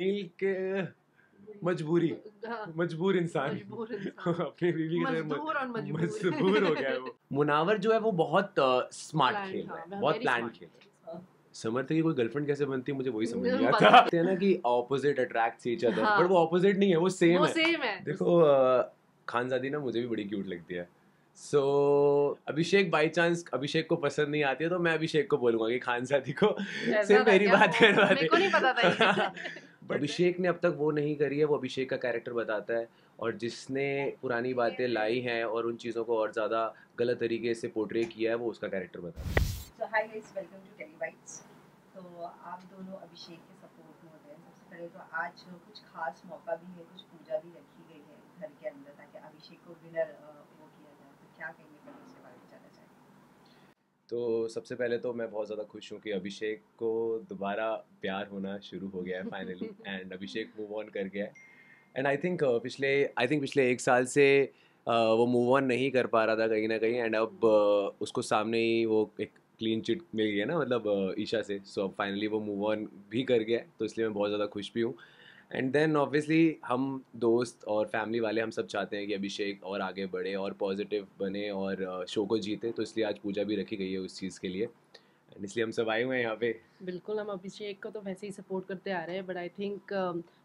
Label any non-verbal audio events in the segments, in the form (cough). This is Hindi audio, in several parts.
नील के मजबूरी हाँ, मजबूर इंसान। (laughs) अपनी बीवी की मजबूर। हो गया है वो। (laughs) मुनावर जो है वो बहुत स्मार्ट खेल रहा है। बहुत प्लान खेल था। समर्थ की कोई गर्लफ्रेंड कैसे बनती है? मुझे वही समझ नहीं आता। (laughs) हैं ना कि ऑपोजिट अट्रैक्ट ईच अदर हाँ। पर वो ऑपोजिट नहीं है वो सेम है। सेम है। देखो खानजादी ना मुझे भी बड़ी क्यूट लगती है। So so, Abhishek by chance Abhishek को पसंद नहीं आती है तो मैं अभिषेक को बोलूँगा कि खानजादी को। सिर्फ़ मेरी बात करवा मेरे को नहीं पता था दे अभिषेक ने अब तक वो नहीं करी है वो अभिषेक का कैरेक्टर बताता है। और जिसने पुरानी बातें लाई हैं और उन चीज़ों को और ज़्यादा गलत तरीके से पोर्ट्रे किया है वो उसका कैरेक्टर बताता है। So hi guys welcome to Televites तो आप दोनों अभिषेक के सपोर्ट में होते हैं। सबसे पहले तो आज कुछ खास मौका भी है कुछ पूजा भी रखी गई है घर के अंदर ताकि अभिषेक को विनर वो किया जाए। तो क्या कहेंगे पहले उसके बारे में जानना चाहेंगे तो सबसे पहले तो मैं बहुत ज़्यादा खुश हूँ कि अभिषेक को दोबारा प्यार होना शुरू हो गया है finally and (laughs) Abhishek move on कर गया है. एंड आई थिंक पिछले आई थिंक पिछले एक साल से uh, वो मूव ऑन नहीं कर पा रहा था कहीं ना कहीं. एंड अब uh, उसको सामने ही वो एक क्लीन चिट मिल गया ना मतलब uh, ईशा से. सो अब फाइनली वो मूव ऑन भी कर गया है. तो इसलिए मैं बहुत ज़्यादा खुश भी हूँ. एंड देन ऑब्वियसली हम दोस्त और फैमिली वाले हम सब चाहते हैं कि अभिषेक और आगे बढ़े और पॉजिटिव बने और शो को जीते। तो इसलिए आज पूजा भी रखी गई है उस चीज़ के लिए। एंड इसलिए हम सब आए हुए हैं यहाँ पे। बिल्कुल, हम अभिषेक को तो वैसे ही सपोर्ट करते आ रहे हैं बट आई थिंक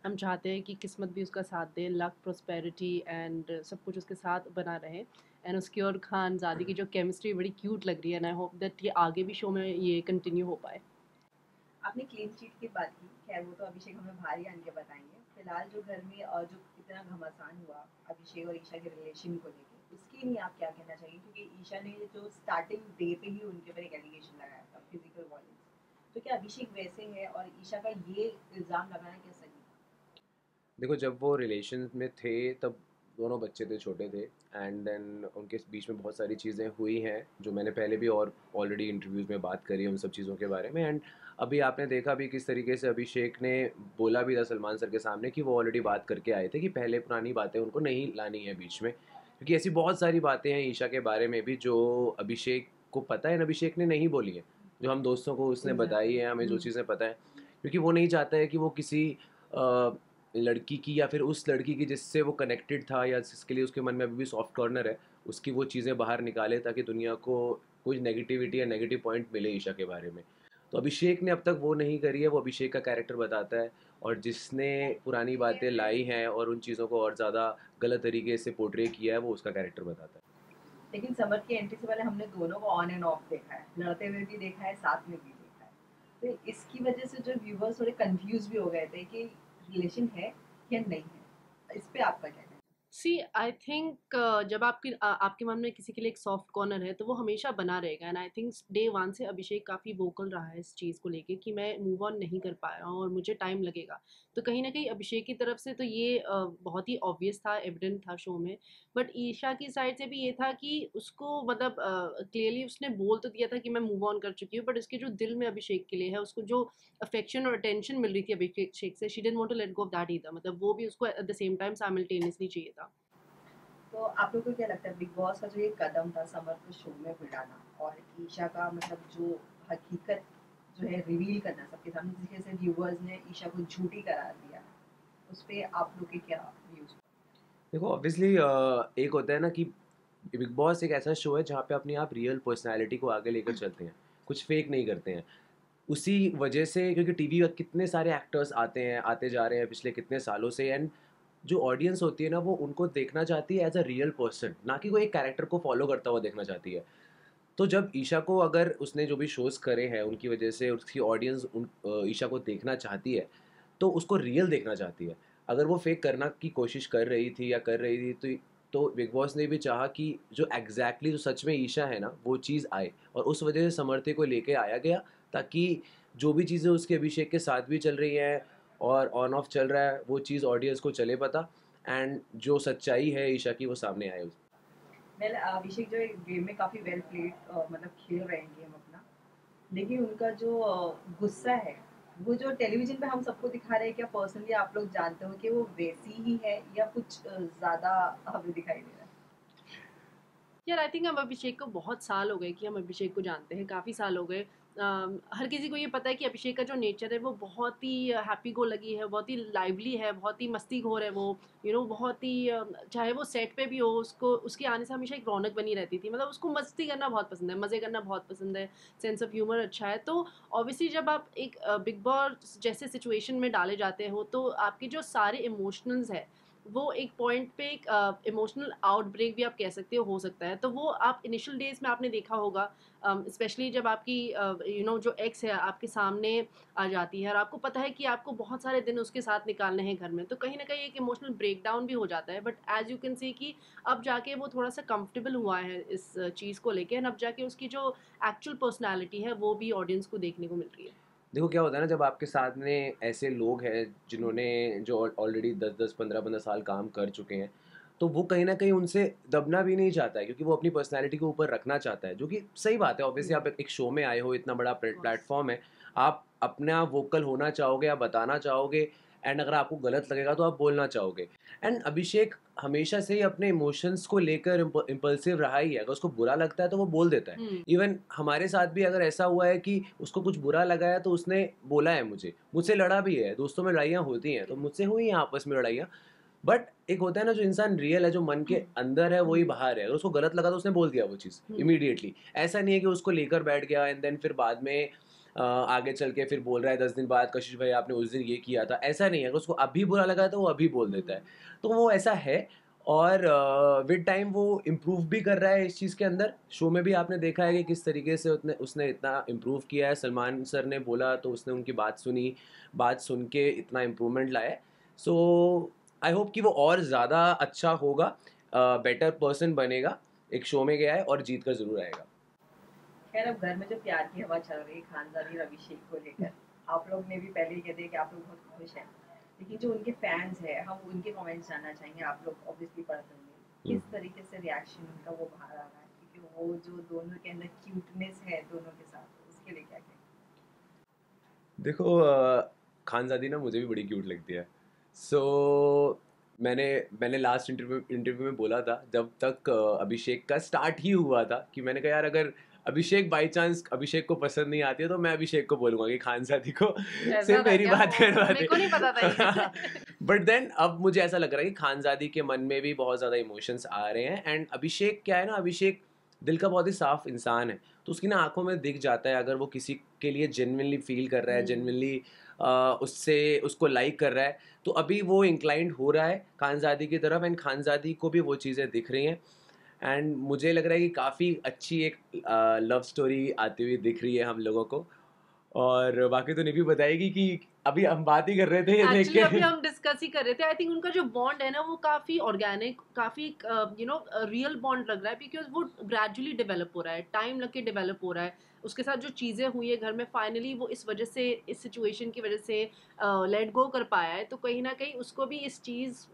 हम चाहते हैं कि किस्मत भी उसका साथ दे लक प्रोस्पेरिटी एंड सब कुछ उसके साथ बना रहे। एंड उसकी और खान जादी की जो केमिस्ट्री बड़ी क्यूट लग रही है एंड आई होप दैट ये आगे भी शो में ये कंटिन्यू हो पाए। आपने क्लीन चीट की बात की, खैर, वो तो अभिषेक हमें बाहर ही आन बताएँगे। फ़िलहाल जो घर में, और जो इतना घमासान हुआ अभिषेक और ईशा के रिलेशन को लेके, उसके लिए आप क्या कहना चाहिए क्योंकि ईशा ने जो स्टार्टिंग डे पे ही उनके ऊपर एक एलिगेशन लगाया था फ़िज़िकल वायलेंस तो क्या अभिषेक वैसे है और ईशा का ये इल्ज़ाम लगाना क्या सही देखो, जब वो रिलेशन में थे, तब दोनों बच्चे थे छोटे थे एंड देन उनके बीच में बहुत सारी चीज़ें हुई हैं जो मैंने पहले भी और ऑलरेडी इंटरव्यूज़ में बात करी है उन सब चीज़ों के बारे में एंड अभी आपने देखा भी किस तरीके से अभिषेक ने बोला भी था सलमान सर के सामने कि वो ऑलरेडी बात करके आए थे कि पहले पुरानी बातें उनको नहीं लानी है बीच में क्योंकि ऐसी बहुत सारी बातें हैं ईशा के बारे में भी जो अभिषेक को पता है अभिषेक ने नहीं बोली है जो हम दोस्तों को उसने बताई है हमें जो हम्म। चीज़ें पता है क्योंकि वो नहीं चाहता है कि वो किसी लड़की की या फिर उस लड़की की जिससे वो कनेक्टेड था या जिसके लिए उसके मन में अभी भी सॉफ्ट कॉर्नर है, उसकी वो चीज़ें बाहर निकाले ताकि दुनिया को कुछ नेगेटिविटी या नेगेटिव पॉइंट मिले ईशा के बारे में। तो अभिषेक ने अब तक वो नहीं करी है, वो अभिषेक का कैरेक्टर बताता है और जिसने पुरानी बातें लाई हैं और उन चीज़ों को और ज़्यादा गलत तरीके से पोर्ट्रे किया है, वो उसका कैरेक्टर बताता है। लेकिन समर की एंट्री से पहले हमने दोनों को ऑन एंड ऑफ़ देखा है, लड़ते हुए भी देखा है, साथ में भी देखा है। तो इसकी वजह से जो व्यूवर्स थोड़े कंफ्यूज भी हो गए थे कि रिलेशन है या नहीं है? इस पे आपका क्या सी आई थिंक जब आपकी आपके मन में किसी के लिए एक सॉफ्ट कॉर्नर है तो वो हमेशा बना रहेगा। And I think day one से अभिषेक काफ़ी वोकल रहा है इस चीज़ को लेके कि मैं मूव ऑन नहीं कर पाया हूँ और मुझे टाइम लगेगा। तो कहीं ना कहीं अभिषेक की तरफ़ से तो ये बहुत ही ऑब्वियस था एविडेंट था शो में। बट ईशा की साइड से भी ये था कि उसको मतलब क्लियरली उसने बोल तो दिया था कि मैं मूव ऑन कर चुकी हूँ बट उसके जो दिल में अभिषेक के लिए है, उसको जो अफेक्शन और अटेंशन मिल रही थी अभिषेक से she didn't want to let go of that either मतलब वो भी उसको at the same time simultaneously चाहिए था। तो आप लोग को क्या लगता है बिग बॉस का जो ये कदम था समर को शो में बुलाना और ईशा का मतलब जो हकीकत जो है रिवील करना सबके सामने। जिस तरीके से व्यूअर्स ने ईशा को झूठी करार दिया, उस पे आप लोग के क्या व्यूज़ देखो ऑब्वियसली एक होता है ना कि बिग बॉस एक ऐसा शो है जहाँ पे अपनी आप रियल पर्सनैलिटी को आगे लेकर चलते हैं। कुछ फेक नहीं करते हैं। उसी वजह से, क्योंकि टीवी पर कितने सारे एक्टर्स आते हैं, आते जा रहे हैं पिछले कितने सालों से एंड जो ऑडियंस होती है ना, वो उनको देखना चाहती है एज अ रियल पर्सन ना कि कोई एक कैरेक्टर को फॉलो करता हुआ देखना चाहती है। तो जब ईशा को अगर उसने जो भी शोज़ करे हैं, उनकी वजह से उसकी ऑडियंस उन ईशा को देखना चाहती है तो उसको रियल देखना चाहती है। अगर वो फेक करना की कोशिश कर रही थी या कर रही थी तो तो बिग बॉस ने भी चाहा कि जो एग्जैक्टली exactly जो सच में ईशा है ना, वो चीज़ आए और उस वजह से समर्थी को लेके आया गया, ताकि जो भी चीज़ें उसके अभिषेक के साथ भी चल रही हैं और ऑन ऑफ़ चल रहा है, वो चीज़ ऑडियंस को चले पता एंड जो सच्चाई है ईशा की वो सामने आए वेल अभिषेक जो गेम में काफ़ी वेल प्लेड मतलब खेल रहे हैं गेम अपना। लेकिन उनका जो गुस्सा है, वो जो टेलीविज़न पे हम सबको दिखा रहे हैं क्या पर्सनली आप लोग जानते हो कि वो वैसी ही है या कुछ ज़्यादा हमें दिखाई दे रहा है। यार आई थिंक हम अभिषेक को बहुत साल हो गए कि हम अभिषेक को जानते हैं, काफ़ी साल हो गए। हर किसी को ये पता है कि अभिषेक का जो नेचर है, वो बहुत ही हैप्पी गो लगी है, बहुत ही लाइवली है, बहुत ही मस्ती घोर है वो यू नो बहुत ही चाहे वो सेट पे भी हो, उसको, उसके आने से हमेशा एक रौनक बनी रहती थी। मतलब उसको मस्ती करना बहुत पसंद है, मज़े करना बहुत पसंद है सेंस ऑफ़ ह्यूमर अच्छा है। तो ऑब्वियसली जब आप एक बिग बॉस जैसे सिचुएशन में डाले जाते हो तो आपके जो सारे इमोशनल्स है वो एक पॉइंट पे एक इमोशनल uh, आउटब्रेक भी आप कह सकते हो हो सकता है। तो वो आप इनिशियल डेज़ में आपने देखा होगा स्पेशली um, जब आपकी you uh, know you know, जो एक्स है आपके सामने आ जाती है और आपको पता है कि आपको बहुत सारे दिन उसके साथ निकालने हैं घर में तो कहीं ना कहीं एक इमोशनल ब्रेक डाउन भी हो जाता है। But as you can see कि अब जाके वो थोड़ा सा कंफर्टेबल हुआ है इस चीज़ को लेकर अब जाके उसकी जो एक्चुअल पर्सनैलिटी है वो भी ऑडियंस को देखने को मिल रही है। देखो क्या होता है ना जब आपके साथ में ऐसे लोग हैं जिन्होंने जो ऑलरेडी दस दस पंद्रह पंद्रह साल काम कर चुके हैं तो वो कहीं ना कहीं उनसे दबना भी नहीं चाहता है क्योंकि वो अपनी पर्सनैलिटी को ऊपर रखना चाहता है जो कि सही बात है ऑब्वियसली आप एक शो में आए हो इतना बड़ा प्लेटफॉर्म है आप अपना वोकल होना चाहोगे आप बताना चाहोगे एंड अगर आपको गलत लगेगा तो आप बोलना चाहोगे। एंड अभिषेक हमेशा से ही अपने इमोशंस को लेकर इम्पल्सिव रहा ही है। अगर उसको बुरा लगता है तो वो बोल देता है। हम्म, इवन हमारे साथ भी अगर ऐसा हुआ है कि उसको कुछ बुरा लगा है तो उसने बोला है मुझे। मुझसे लड़ा भी है। दोस्तों में लड़ाइयाँ होती हैं तो मुझसे हुई हैं आपस में लड़ाइयाँ। बट एक होता है ना जो इंसान रियल है जो मन के अंदर है वही बाहर है। अगर उसको गलत लगा तो उसने बोल दिया वो चीज़ हम्म। इमीडिएटली ऐसा नहीं है कि उसको लेकर बैठ गया एंड देन फिर बाद में आगे चल के फिर बोल रहा है दस दिन बाद, कशिश भाई आपने उस दिन ये किया था। ऐसा नहीं है, अगर उसको अभी बुरा लगा तो वो अभी बोल देता है। तो वो ऐसा है और विद टाइम वो इम्प्रूव भी कर रहा है इस चीज़ के अंदर। शो में भी आपने देखा है कि किस तरीके से उसने उसने इतना इम्प्रूव किया है। सलमान सर ने बोला तो उसने उनकी बात सुनी, बात सुन के इतना इम्प्रूवमेंट लाया। सो आई होप कि वो और ज़्यादा अच्छा होगा बेटर पर्सन बनेगा, एक शो में गया है और जीत कर ज़रूर आएगा। खैर अब घर में जो प्यार की हवा चल रही है खानदानी अभिषेक को लेकर आप लोग ने भी पहले ही कह दिया कि आप लोग बहुत खुश हैं। लेकिन जो उनके फैंस हैं हम उनके कमेंट्स जानना चाहेंगे आप लोग ऑब्वियसली पढ़ते होंगे किस तरीके से रिएक्शन उनका वो बाहर आ रहा है? क्योंकि वो जो दोनों के अंदर क्यूटनेस है दोनों के साथ उसके लिए क्या कहेंगे? देखो खानजादी ना मुझे भी बड़ी क्यूट लगती है। सो so, मैंने मैंने लास्ट इंटरव्यू इंटरव्यू में बोला था जब तक अभिषेक का स्टार्ट ही हुआ था कि मैंने कहा यार अगर अभिषेक बाई चांस अभिषेक को पसंद नहीं आती है तो मैं अभिषेक को बोलूँगा कि खान खानजादी को ऐसा से मेरी बात करवा ये। बट देन (laughs) अब मुझे ऐसा लग रहा है कि खानजादी के मन में भी बहुत ज़्यादा इमोशंस आ रहे हैं एंड अभिषेक क्या है ना अभिषेक दिल का बहुत ही साफ़ इंसान है तो उसकी ना आँखों में दिख जाता है अगर वो किसी के लिए जेनविनली फील कर रहा है हम्म। जेनविनली उससे उसको लाइक कर रहा है तो अभी वो इंक्लाइंड हो रहा है खानजादी की तरफ़ एंड खानजादी को भी वो चीज़ें दिख रही हैं एंड मुझे लग रहा है कि काफ़ी अच्छी एक लव स्टोरी आती हुई दिख रही है हम लोगों को। और बाकी तो निभी बताएगी कि अभी हम बात ही कर रहे थे एक्चुअली अभी हम डिस्कस ही कर रहे थे। आई थिंक उनका जो बॉन्ड है ना वो काफ़ी ऑर्गेनिक काफ़ी यू नो रियल बॉन्ड लग रहा है बिकॉज़ वो ग्रेजुअली डेवलप हो रहा है। टाइम लग के डेवलप हो रहा है। उसके साथ जो चीज़ें हुई है घर में फाइनली वो इस वजह से इस सिचुएशन की वजह से लेट गो कर पाया है। तो कहीं ना कहीं उसको भी इस चीज़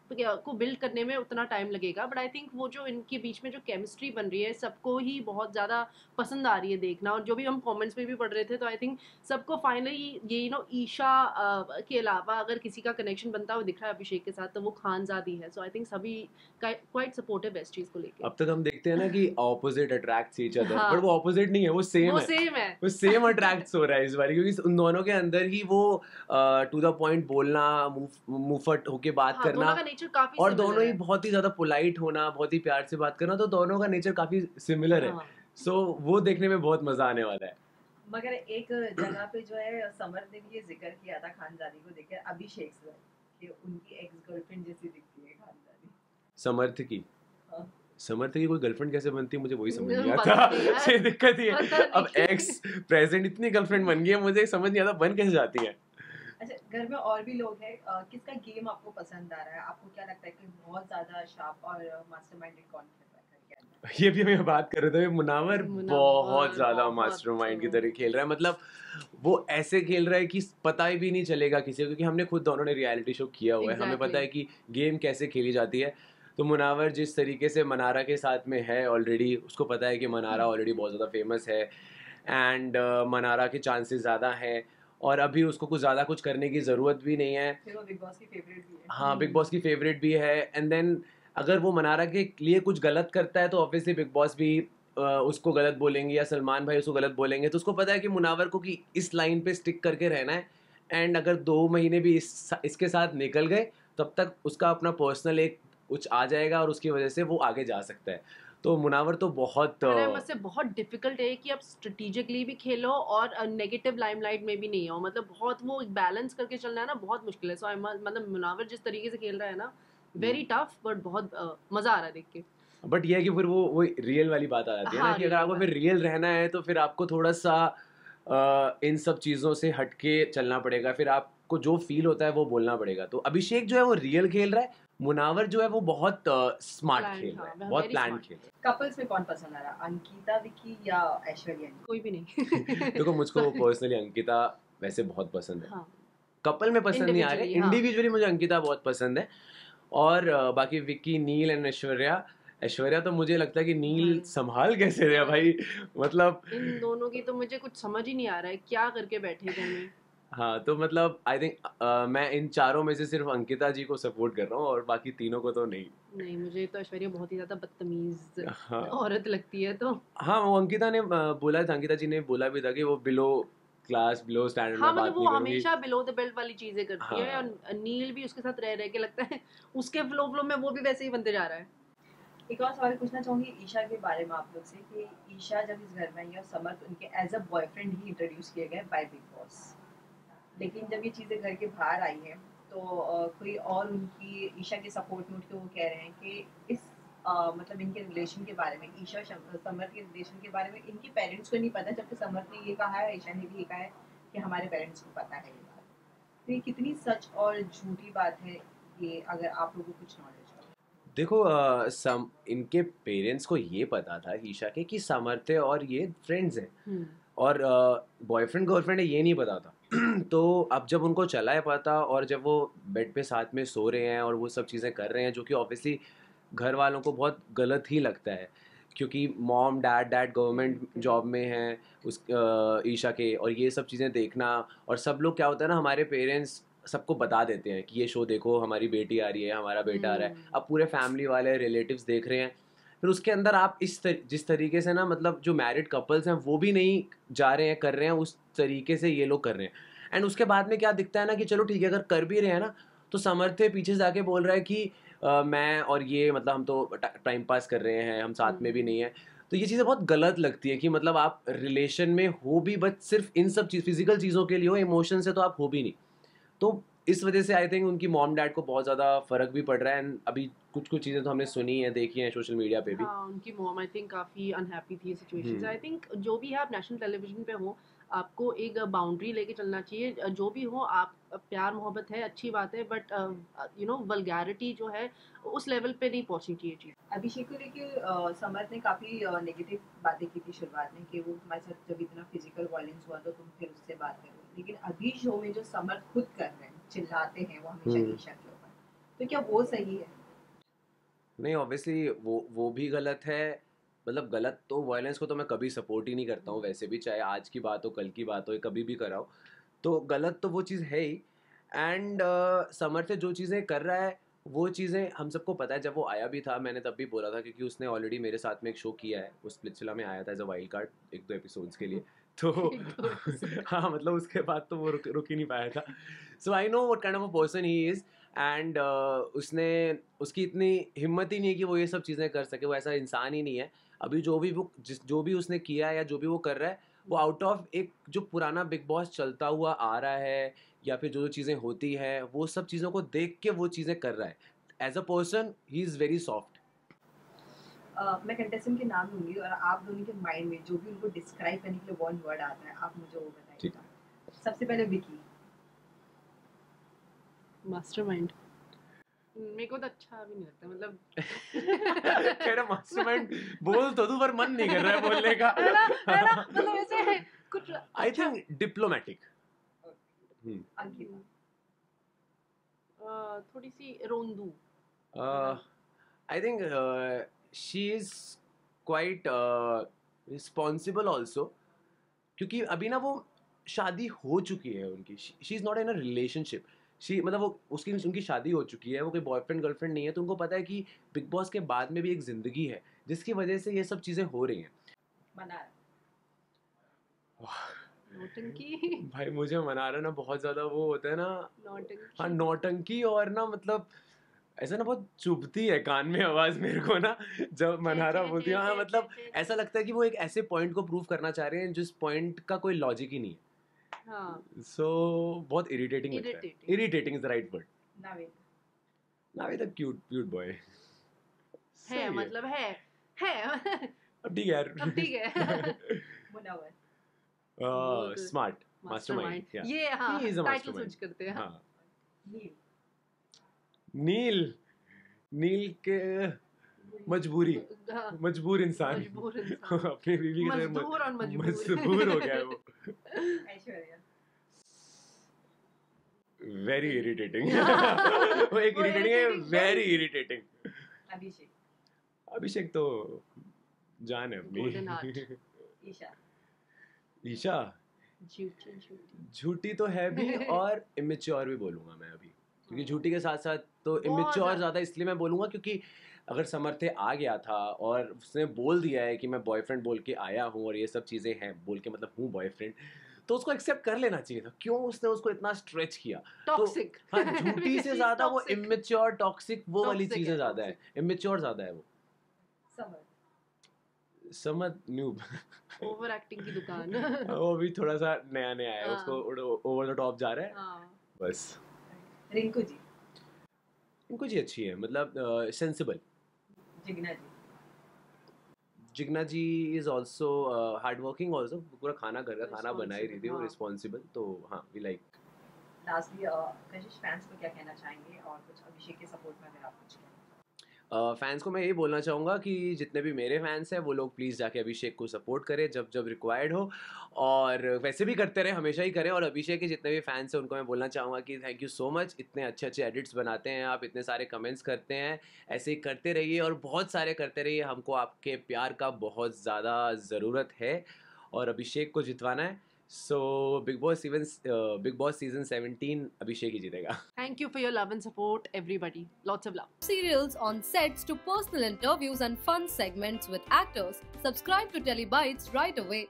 को बिल्ड करने में उतना टाइम लगेगा। बट आई थिंक वो जो इनके बीच में जो केमिस्ट्री बन रही है सबको ही बहुत ज़्यादा पसंद आ रही है देखना। और जो भी हम कमेंट्स में भी पढ़ रहे थे तो आई थिंक सबको फाइनली ये यू नो ईशा के अलावा अगर किसी का कनेक्शन बनता हुआ दिख रहा है अभिषेक के साथ तो वो खानजादी है। सो आई थिंक सभी क्वाइट सपोर्टिव है इस चीज़ को लेके। अब तक हम देखते हैं ना कि opposite attract each other. But वो ऑपोजिट नहीं है वो सेम वो है। सेम है। वो सेम अट्रैक्ट हो रहा है इस बार क्योंकि उन दोनों के अंदर ही वो टू द पॉइंट बोलना मुंहफट होके बात हाँ, करना दोनों और दोनों ही बहुत ही ज़्यादा पोलाइट होना बहुत ही प्यार से बात करना तो दोनों का नेचर काफ़ी सिमिलर है। हाँ। सो वो देखने में बहुत मज़ा आने वाला है। मगर एक जगह पे जो है समर ने भी ये ज़िक्र किया था खानदानी को देखकर अभिषेक से कि उनकी एक्स गर्लफ्रेंड जैसी दिखती है खानदानी। समर्थ की? हाँ। समर्थ की कोई गर्लफ्रेंड कैसे बनती है मुझे वही समझ नहीं आता। (laughs) (laughs) ये दिक्कत ही है। अब एक्स प्रेजेंट इतनी गर्लफ्रेंड बन गई है मुझे समझ नहीं आता बन कैसे जाती है? अच्छा घर में और भी लोग हैं किसका गेम आपको पसंद आ रहा है? आपको क्या लगता है कि बहुत ज़्यादा शार्प और मास्टरमाइंडेड कौन है? ये भी हमें बात कर रहे थे मुनावर मुनावर बहुत ज़्यादा मास्टरमाइंड की। तरह खेल रहा है। मतलब वो ऐसे खेल रहा है कि पता ही भी नहीं चलेगा किसी को क्योंकि हमने खुद दोनों ने रियलिटी शो किया हुआ है। हमें पता है कि गेम कैसे खेली जाती है। तो मुनावर जिस तरीके से मनारा के साथ में है ऑलरेडी उसको पता है कि मनारा हम्म। ऑलरेडी बहुत ज़्यादा फ़ेमस है। एंड uh, मनारा के चांसेस ज़्यादा हैं। और अभी उसको कुछ ज़्यादा कुछ करने की ज़रूरत भी नहीं है। बिग बॉस की फेवरेट भी है। हाँ बिग हम्म। बॉस की फेवरेट भी है। एंड देन अगर वो मनारा के लिए कुछ गलत करता है तो ऑब्वियसली बिग बॉस भी उसको गलत बोलेंगे या सलमान भाई उसको गलत बोलेंगे। तो उसको पता है कि मुनावर को कि इस लाइन पे स्टिक करके रहना है। एंड अगर दो महीने भी इस, इसके साथ निकल गए, तब तक उसका अपना पर्सनल एक कुछ आ जाएगा और उसकी वजह से वो आगे जा सकता है। तो मुनावर तो बहुत मुझसे बहुत डिफ़िकल्ट है कि आप स्ट्रेटेजिकली भी खेलो और नेगेटिव लाइमलाइट में भी नहीं हो मतलब बहुत वो बैलेंस करके चलना है ना, बहुत मुश्किल है। सो मतलब मुनावर जिस तरीके से खेल रहा है ना वेरी टफ बट बहुत मज़ा आ रहा है देख के। बट ये है कि फिर वो वो रियल वाली बात आ जाती है ना हाँ, कि अगर आपको फिर रियल रहना है तो फिर आपको थोड़ा सा इन सब चीज़ों से हटके चलना पड़ेगा। फिर आपको जो फील होता है वो बोलना पड़ेगा। तो अभिषेक जो है वो रियल खेल रहा है। मुनावर जो है वो बहुत स्मार्ट Planned, खेल रहा हाँ, है बहुत प्लान खेल रहा कपल्स में कौन पसंद आ रहा है? अंकिता विकी या ऐश्वर्या? कोई भी नहीं। (laughs) देखो मुझको पर्सनली अंकिता वैसे बहुत पसंद है। हाँ। कपल में पसंद नहीं आ रहे। Individually, हाँ। इंडिविजुअली मुझे अंकिता बहुत पसंद है। और बाकी विक्की नील एंड ऐश्वर्या। ऐश्वर्या तो मुझे लगता है कि नील हाँ। संभाल कैसे रहे भाई? मतलब इन दोनों की तो मुझे कुछ समझ ही नहीं आ रहा है क्या करके बैठे में हाँ तो मतलब आई थिंक uh, मैं इन चारों में से सिर्फ़ अंकिता जी को सपोर्ट कर रहा हूँ और बाकी तीनों को तो नहीं। नहीं मुझे तो ऐश्वर्या बहुत ही ज़्यादा बदतमीज हाँ। औरत लगती है तो। हाँ वो अंकिता ने बोला था अंकिता जी ने बोला भी था कि वो बिलो क्लास बिलो स्टैंडर्ड हाँ मतलब वो हमेशा बिलो द बेल्ट वाली चीज़ें करती है हाँ। और नील भी उसके साथ रह रह के लगता है। उसके फ्लो फ्लो में वो भी वैसे ही बनते जा रहा है। एक और सवाल पूछना चाहूँगी ईशा के बारे में आप लोग से कि ईशा जब इस घर में आई और समर्थ उनके एज अ बॉयफ्रेंड ही इंट्रोड्यूस किए गए बाय बिग बॉस लेकिन जब ये चीज़ें घर के बाहर आई हैं तो कोई और उनकी ईशा के सपोर्ट में उठ के वो कह रहे हैं कि इस मतलब इनके रिलेशन के बारे में ईशा समर्थ के रिलेशन के बारे में इनके पेरेंट्स को नहीं पता जबकि समर्थ ने ये कहा है ईशा ने भी ये कहा है कि हमारे पेरेंट्स को पता है ये बात। तो ये कितनी सच और झूठी बात है ये अगर आप लोगों को कुछ नॉलेज हो। देखो अ, सम इनके पेरेंट्स को ये पता था ईशा के कि सामर्थ्य और ये फ्रेंड्स हैं। हम्म, और बॉयफ्रेंड गर्लफ्रेंड है ये नहीं पता था। (clears throat) तो अब जब उनको चला है पता और जब वो बेड पे साथ में सो रहे हैं और वो सब चीज़ें कर रहे हैं जो कि ऑब्वियसली घर वालों को बहुत गलत ही लगता है क्योंकि mom dad dad government job में हैं उस ईशा के और ये सब चीज़ें देखना और सब लोग क्या होता है ना हमारे पेरेंट्स सबको बता देते हैं कि ये शो देखो हमारी बेटी आ रही है हमारा बेटा आ रहा है हम्म। अब पूरे फैमिली वाले रिलेटिव्स देख रहे हैं फिर उसके अंदर आप इस तर, जिस तरीके से ना मतलब जो मैरिड कपल्स हैं वो भी नहीं जा रहे हैं कर रहे हैं उस तरीके से ये लोग कर रहे हैं एंड उसके बाद में क्या दिखता है ना कि चलो ठीक है अगर कर भी रहे हैं ना तो समर्थ पीछे जाके बोल रहा है कि मैं और ये मतलब हम तो टाइम पास कर रहे हैं हम साथ में भी नहीं है। तो ये चीज़ें बहुत गलत लगती है कि मतलब आप रिलेशन में हो भी बट सिर्फ़ इन सब चीज़ फ़िज़िकल चीज़ों के लिए हो इमोशन से तो आप हो भी नहीं। तो इस वजह से आई थिंक उनकी मॉम डैड को बहुत ज़्यादा फ़र्क भी पड़ रहा है एंड अभी कुछ कुछ चीज़ें तो हमने सुनी है देखी हैं सोशल मीडिया पे भी। हाँ उनकी मॉम आई थिंक काफ़ी अनहैप्पी थी सिचुएशन। आई थिंक जो भी है आप नेशनल टेलीविज़न पे हो आपको एक बाउंड्री लेके चलना चाहिए। जो भी हो आप प्यार मोहब्बत है अच्छी बात है बट यू नो वल्गैरिटी जो है उस लेवल पे नहीं पहुंचनी चाहिए चीज़। अभिषेक को लेके समर्थ ने काफ़ी नेगेटिव बातें की थी शुरुआत में कि वो तुम्हारे साथ जब इतना फ़िज़िकल वायलेंस हुआ तो तुम फिर उससे बात करो। लेकिन अभी शो में जो समर्थ खुद कर रहे हैं चिल्लाते हैं वो हमेशा हम्म। ईशा के ऊपर तो क्या वो सही है? नहीं ऑब्वियसली वो वो भी गलत है मतलब गलत तो वायलेंस को तो मैं कभी सपोर्ट ही नहीं करता हूँ वैसे भी चाहे आज की बात हो कल की बात हो या कभी भी कराओ तो गलत तो वो चीज़ है ही। एंड समर्थ जो चीज़ें कर रहा है वो चीज़ें हम सबको पता है जब वो आया भी था मैंने तब भी बोला था क्योंकि उसने ऑलरेडी मेरे साथ में एक शो किया है। उस स्प्लिट्सविला में आया था एज अ वाइल्ड कार्ड एक दो एपिसोड्स के लिए। तो। (laughs) (laughs) हाँ मतलब उसके बाद तो वो रुक रुक ही नहीं पाया था। So I know what kind of a person he is and उसने उसकी इतनी हिम्मत ही नहीं है कि वो ये सब चीज़ें कर सके। वो ऐसा इंसान ही नहीं है। अभी जो भी वो जिस जो भी उसने किया है या जो भी वो कर रहा है वो आउट ऑफ़ एक जो पुराना बिग बॉस चलता हुआ आ रहा है या फिर जो जो चीज़ें होती हैं वो सब चीज़ों को देख के वो चीज़ें कर रहा है। As a person he is very soft uh, मैं कंटेस्टेंट के नाम लूँगी और आप दोनों के माइंड में जो भी उनको डिस्क्राइब करने के लिए वन वर्ड आता है आप मुझे वो। बताइएगा सबसे पहले विकी मास्टरमाइंड मेरे को तो अच्छा भी नहीं लगता मतलब (laughs) कह रहा मास्टरमाइंड बोल तो तू पर मन नहीं कर रहा है बोलने का। है ना है ना मतलब ऐसे है कुछ आई थिंक डिप्लोमेटिक थोड़ी सी रोंदू। uh, she is quite uh, responsible also क्योंकि अभी ना वो शादी हो चुकी है उनकी। She is not in a relationship she मतलब वो उसकी उनकी शादी हो चुकी है वो कोई बॉयफ्रेंड गर्लफ्रेंड नहीं है तो उनको पता है कि बिग बॉस के बाद में भी एक ज़िंदगी है जिसकी वजह से ये सब चीज़ें हो रही हैं। नौटंकी। भाई मुझे मना रहा ना बहुत ज़्यादा वो होता है ना नौटंकी। हाँ नौटंकी और ना मतलब ऐसा ना बहुत चुभती है कान में आवाज़ मेरे को ना जब मनारा बोलती है हाँ मतलब ऐसा लगता है कि वो एक ऐसे पॉइंट को प्रूव करना चाह रहे हैं जिस पॉइंट का कोई लॉजिक ही नहीं हाँ। सो बहुत इरिटेटिंग लगता है। Irritating is the right word Naved. Is a cute cute boy है मतलब है। है। अब ठीक है। अब ठीक है। मुनव्वर बहुत स्मार्ट मास्टरमाइंड ये हाँ टाइटल. स्विच करते हैं। हाँ। नील। नील। नील के मजबूरी। हाँ, मजबूर इंसान। (laughs) अपनी बीवी के मजबूर। मजबूर हो गया है वो (laughs) ऐश्वर्या वेरी इरिटेटिंग वो एक इरिटेटिंग है वेरी इरिटेटिंग अभिषेक। अभिषेक तो जान है अपनी। (laughs) ईशा। ईशा? झूठी झूठी। तो है भी और इमेच्योर भी बोलूँगा मैं अभी। क्योंकि झूठी के साथ साथ तो इमेच्योर। ज़्यादा। इसलिए मैं बोलूँगा क्योंकि अगर समर्थे आ गया था और उसने बोल दिया है कि मैं बॉयफ्रेंड बोल के आया हूँ और ये सब चीज़ें हैं बोल के मतलब हूँ बॉयफ्रेंड तो उसको एक्सेप्ट कर लेना चाहिए था। क्यों उसने उसको इतना स्ट्रेच किया? टॉक्सिक हाँ झूठी से (laughs) ज़्यादा वो इमेच्योर टॉक्सिक वो वाली चीज़ें ज़्यादा है। इमेच्योर ज़्यादा है वो। समझ। न्यूब ओवर एक्टिंग की दुकान। (laughs) वो भी थोड़ा सा नया नया है हाँ। उसको ओवर द टॉप जा रहा है। हाँ। बस। रिंकू जी। इनको जी अच्छी है मतलब sensible Jigna ji. Jigna ji is also hard working also पूरा खाना घर का खाना बना ही रही थी वो Responsible, हाँ। रिस्पॉन्सिबल तो हाँ we like lastly Kashish fans को क्या कहना चाहेंगे और कुछ अभिषेक के सपोर्ट में अगर आप कुछ फैंस को मैं यही बोलना चाहूँगा कि जितने भी मेरे फैंस हैं, वो लोग प्लीज़ जाके अभिषेक को सपोर्ट करें, जब जब रिक्वायर्ड हो। और वैसे भी करते रहे, हमेशा ही करें। और अभिषेक के जितने भी फैंस हैं, उनको मैं बोलना चाहूँगा कि थैंक यू सो मच इतने अच्छे अच्छे एडिट्स बनाते हैं आप, इतने सारे कमेंट्स करते हैं। ऐसे ही करते रहिए और बहुत सारे करते रहिए। हमको आपके प्यार का बहुत ज़्यादा ज़रूरत है। और अभिषेक को जितवाना है। So Big Boss even uh, Big Boss season 17 Abhishek hi jitega. Thank you for your love and support everybody. Lots of love. Serials on sets to personal interviews and fun segments with actors. Subscribe to Telebytes right away.